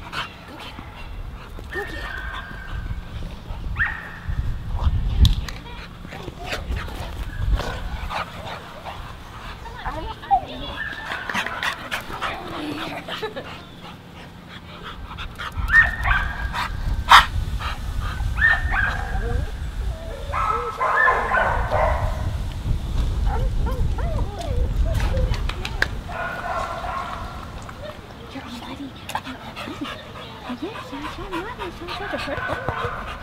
Ha ha ha. yes, I'm not. nervous. I'm such a pretty boy.